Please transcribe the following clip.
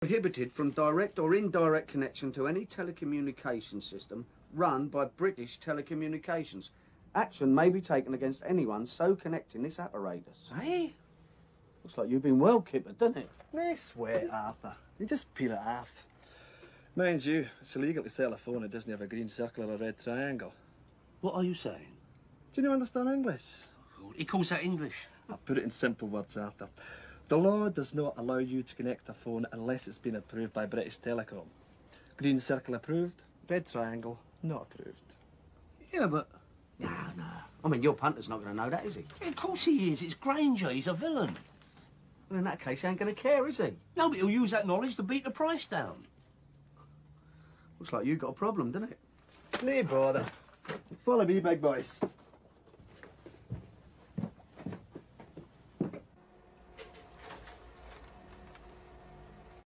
prohibited from direct or indirect connection to any telecommunication system run by British Telecommunications. Action may be taken against anyone so connecting this apparatus. Hey? Looks like you've been well kippered, doesn't it? Nice sweat, Arthur. You just peel it off. Mind you, it's illegal to sell a phone that doesn't have a green circle or a red triangle. What are you saying? Do you understand English? Oh, he calls that English. I'll put it in simple words, Arthur. The law does not allow you to connect a phone unless it's been approved by British Telecom. Green circle approved, red triangle not approved. Yeah, but... No, no. I mean, your punter's not going to know that, is he? Of course he is. It's Granger. He's a villain. Well, in that case, he ain't going to care, is he? No, but he'll use that knowledge to beat the price down. Looks like you've got a problem, doesn't it? No bother. Follow me, big boys.